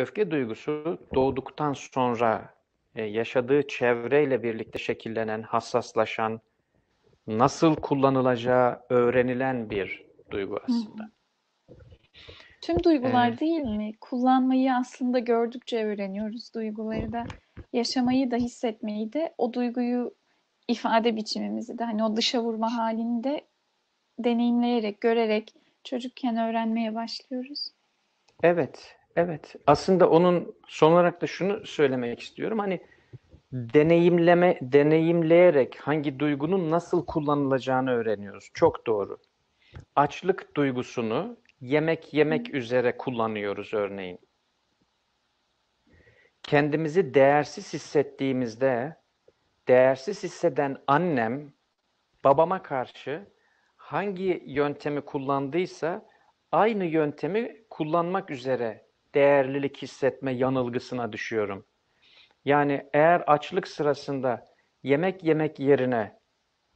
öfke duygusu doğduktan sonra e, yaşadığı çevreyle birlikte şekillenen, hassaslaşan, nasıl kullanılacağı öğrenilen bir duygu aslında. Tüm duygular Evet. değil mi? Kullanmayı aslında gördükçe öğreniyoruz duyguları da. Yaşamayı da hissetmeyi de o duyguyu ifade biçimimizi de hani o dışa vurma halini de deneyimleyerek, görerek çocukken öğrenmeye başlıyoruz. Evet, evet. Aslında onun son olarak da şunu söylemek istiyorum. Hani deneyimleme, deneyimleyerek hangi duygunun nasıl kullanılacağını öğreniyoruz. Çok doğru. Açlık duygusunu yemek yemek üzere kullanıyoruz örneğin. Kendimizi değersiz hissettiğimizde değersiz hisseden annem babama karşı hangi yöntemi kullandıysa aynı yöntemi kullanmak üzere değerlilik hissetme yanılgısına düşüyorum. Yani eğer açlık sırasında yemek yemek yerine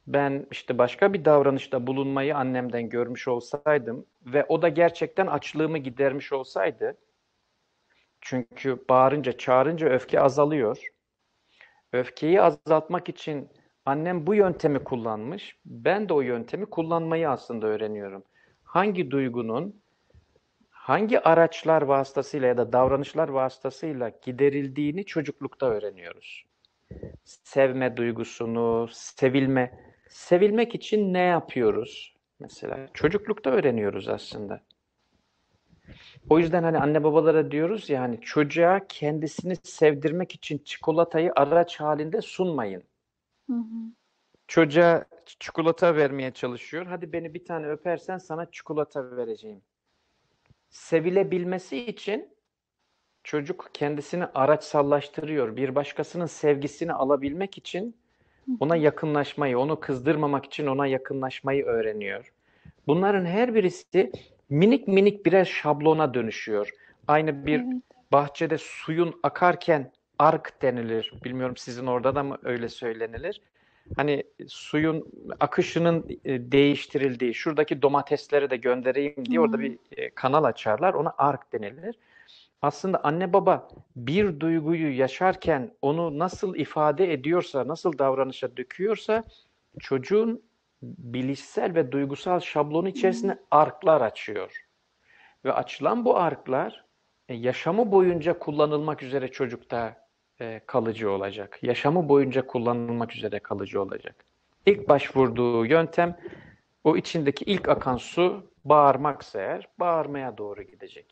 ben işte başka bir davranışta bulunmayı annemden görmüş olsaydım ve o da gerçekten açlığımı gidermiş olsaydı, çünkü bağırınca, çağırınca öfke azalıyor. Öfkeyi azaltmak için annem bu yöntemi kullanmış, ben de o yöntemi kullanmayı aslında öğreniyorum. Hangi duygunun hangi araçlar vasıtasıyla ya da davranışlar vasıtasıyla giderildiğini çocuklukta öğreniyoruz. Sevme duygusunu, sevilme. Sevilmek için ne yapıyoruz? Mesela çocuklukta öğreniyoruz aslında. O yüzden hani anne babalara diyoruz ya hani çocuğa kendisini sevdirmek için çikolatayı araç halinde sunmayın. Hı hı. Çocuğa çikolata vermeye çalışıyor. Hadi beni bir tane öpersen sana çikolata vereceğim. Sevilebilmesi için çocuk kendisini araçsallaştırıyor. Bir başkasının sevgisini alabilmek için ona yakınlaşmayı, onu kızdırmamak için ona yakınlaşmayı öğreniyor. Bunların her birisi minik minik birer şablona dönüşüyor. Aynı bir Evet. bahçede suyun akarken ark denilir. Bilmiyorum sizin orada da mı öyle söylenilir? Hani suyun akışının e, değiştirildiği, şuradaki domatesleri de göndereyim diye orada bir e, kanal açarlar. Ona ark denilir. Aslında anne baba bir duyguyu yaşarken onu nasıl ifade ediyorsa, nasıl davranışa döküyorsa çocuğun bilişsel ve duygusal şablonu içerisinde arklar açıyor. Ve açılan bu arklar e, yaşamı boyunca kullanılmak üzere çocukta e, kalıcı olacak. Yaşamı boyunca kullanılmak üzere kalıcı olacak. İlk başvurduğu yöntem o içindeki ilk akan su bağırmaksa eğer bağırmaya doğru gidecek.